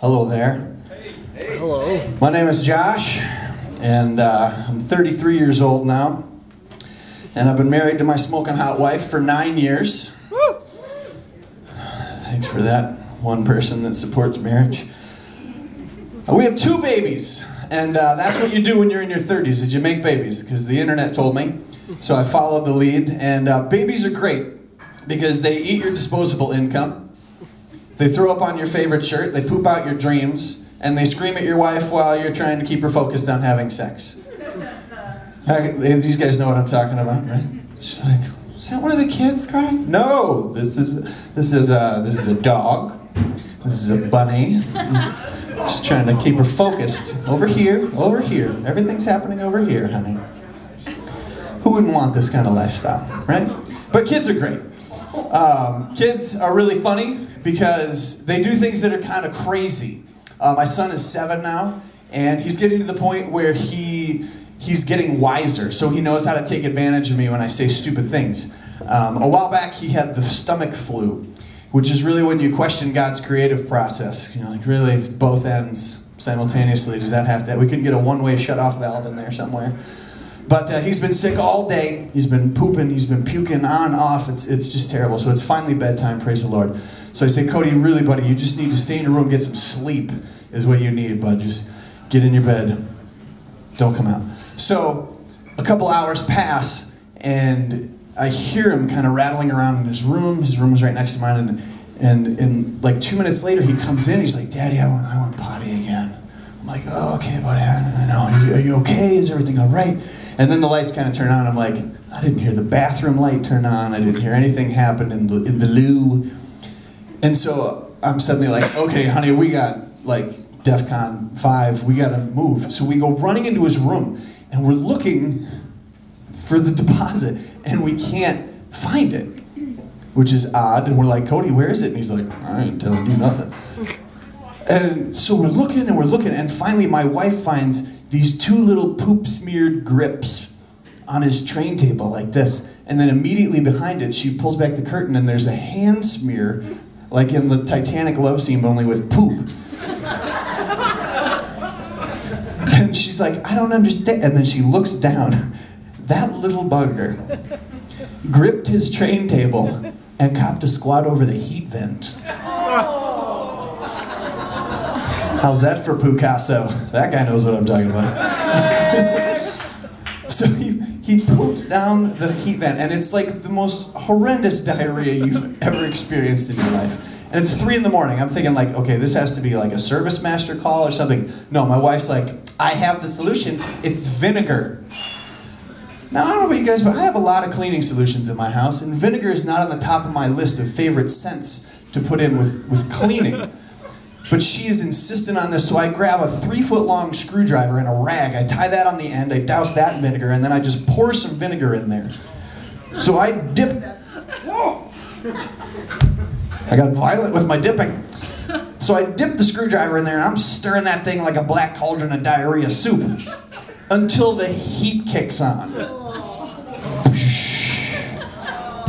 Hello there. Hey. Hello. My name is Josh, and uh, I'm 33 years old now. And I've been married to my smoking hot wife for nine years. Thanks for that, one person that supports marriage. Uh, We have two babies, and uh, that's what you do when you're in your 30s is you make babies, because the internet told me. So I followed the lead, and uh, babies are great because they eat your disposable income. They throw up on your favorite shirt, they poop out your dreams, and they scream at your wife while you're trying to keep her focused on having sex. These guys know what I'm talking about, right? She's like, "Is that one of the kids crying?" No, this is this is a this is a dog. This is a bunny. Just trying to keep her focused. Over here, over here. Everything's happening over here, honey. Who wouldn't want this kind of lifestyle, right? But kids are great. Um, kids are really funny because they do things that are kind of crazy. Uh, my son is seven now, and he's getting to the point where he he's getting wiser, so he knows how to take advantage of me when I say stupid things. Um, a while back, he had the stomach flu, which is really when you question God's creative process. You know, like really both ends simultaneously. Does that have to? We could get a one-way shut-off valve in there somewhere. But uh, he's been sick all day. He's been pooping. He's been puking on, off. It's, it's just terrible. So it's finally bedtime, praise the Lord. So I say, Cody, really, buddy, you just need to stay in your room, get some sleep, is what you need, bud. Just get in your bed. Don't come out. So a couple hours pass, and I hear him kind of rattling around in his room. His room is right next to mine. And, and, and like two minutes later, he comes in. He's like, Daddy, I want, I want potty again. I'm like, oh, okay, buddy. I don't know. Are you, are you okay? Is everything all right? And then the lights kind of turn on. I'm like, I didn't hear the bathroom light turn on. I didn't hear anything happen in the, in the loo. And so I'm suddenly like, okay, honey, we got like DEFCON 5. We got to move. So we go running into his room and we're looking for the deposit and we can't find it, which is odd. And we're like, Cody, where is it? And he's like, I ain't telling you nothing. And so we're looking and we're looking, and finally my wife finds these two little poop smeared grips on his train table like this. And then immediately behind it, she pulls back the curtain and there's a hand smear, like in the Titanic love scene, but only with poop. and she's like, I don't understand. And then she looks down. That little bugger gripped his train table and copped a squat over the heat vent. Oh. How's that for Picasso? That guy knows what I'm talking about. Down the heat vent, and it's like the most horrendous diarrhea you've ever experienced in your life. And it's three in the morning. I'm thinking like, okay, this has to be like a service master call or something. No, my wife's like, I have the solution. It's vinegar. Now, I don't know about you guys, but I have a lot of cleaning solutions in my house, and vinegar is not on the top of my list of favorite scents to put in with, with cleaning. But she is insistent on this, so I grab a three foot long screwdriver and a rag. I tie that on the end, I douse that in vinegar, and then I just pour some vinegar in there. So I dip that. Whoa! I got violent with my dipping. So I dip the screwdriver in there and I'm stirring that thing like a black cauldron of diarrhea soup until the heat kicks on.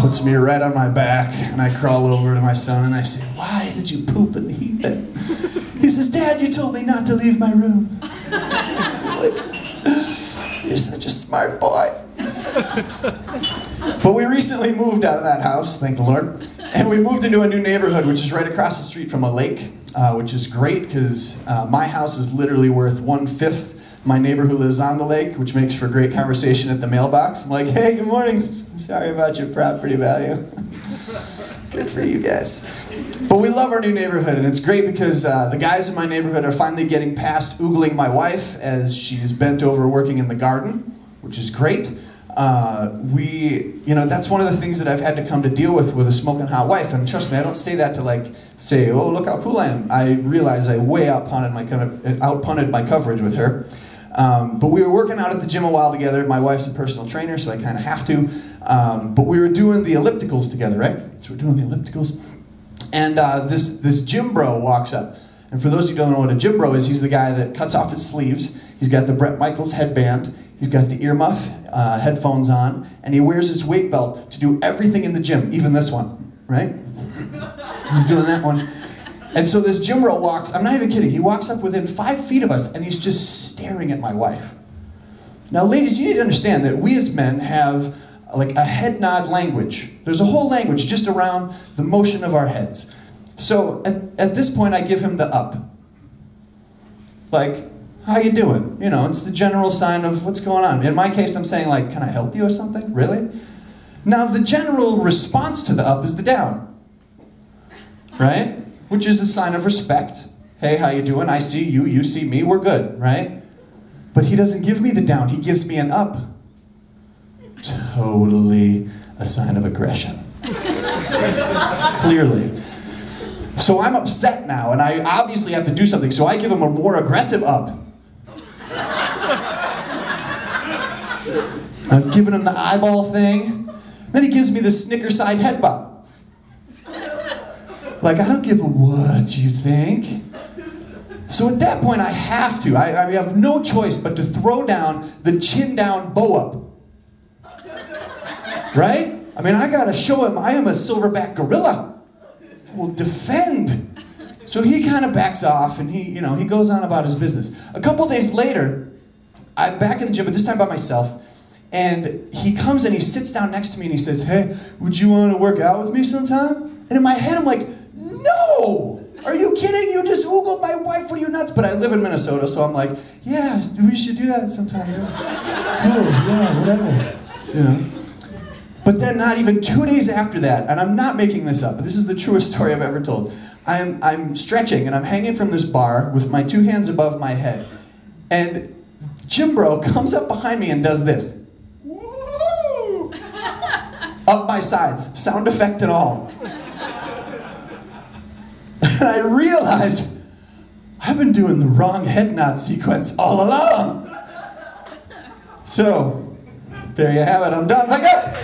Puts me right on my back and I crawl over to my son and I say, Why did you poop in the heat vent? He says, Dad, you told me not to leave my room. Like, You're such a smart boy. But we recently moved out of that house, thank the Lord, and we moved into a new neighborhood, which is right across the street from a lake, uh, which is great because uh, my house is literally worth one fifth my neighbor who lives on the lake, which makes for great conversation at the mailbox. I'm like, hey, good morning. Sorry about your property value. Good for you guys. But we love our new neighborhood, and it's great because uh, the guys in my neighborhood are finally getting past oogling my wife as she's bent over working in the garden, which is great. Uh, we, you know, that's one of the things that I've had to come to deal with with a smoking hot wife. And trust me, I don't say that to like say, "Oh, look how cool I am." I realize I way outpunted my kind of outpunted my coverage with her. Um, but we were working out at the gym a while together. My wife's a personal trainer, so I kind of have to. Um, but we were doing the ellipticals together, right? So we're doing the ellipticals. And uh, this, this gym bro walks up. And for those who don't know what a gym bro is, he's the guy that cuts off his sleeves. He's got the Bret Michaels headband. He's got the earmuff, uh, headphones on, and he wears his weight belt to do everything in the gym, even this one, right? He's doing that one. And so this gym bro walks, I'm not even kidding, he walks up within five feet of us and he's just staring at my wife. Now, ladies, you need to understand that we as men have like a head nod language. There's a whole language just around the motion of our heads. So at, at this point, I give him the up. Like, how you doing? You know, it's the general sign of what's going on. In my case, I'm saying like, can I help you or something? Really? Now, the general response to the up is the down. Right? Which is a sign of respect. Hey, how you doing? I see you, you see me, we're good, right? But he doesn't give me the down, he gives me an up. Totally a sign of aggression. Clearly. So I'm upset now, and I obviously have to do something, so I give him a more aggressive up. I'm giving him the eyeball thing. Then he gives me the snicker side headbutt. Like, I don't give a what you think. So at that point, I have to. I, I have no choice but to throw down the chin down bow up. Right? I mean, I gotta show him I am a silverback gorilla. I will defend. So he kind of backs off and he, you know, he goes on about his business. A couple days later, I'm back in the gym, but this time by myself. And he comes and he sits down next to me and he says, Hey, would you want to work out with me sometime? And in my head, I'm like, No! Are you kidding? You just Googled my wife. What are you nuts? But I live in Minnesota, so I'm like, Yeah, we should do that sometime. Yeah. Cool, yeah, whatever. You know. But then, not even two days after that, and I'm not making this up, this is the truest story I've ever told. I'm, I'm stretching and I'm hanging from this bar with my two hands above my head. And Gym Bro comes up behind me and does this. Up my sides, sound effect and all. And I realize I've been doing the wrong head nod sequence all along. So, there you have it. I'm done. Like that.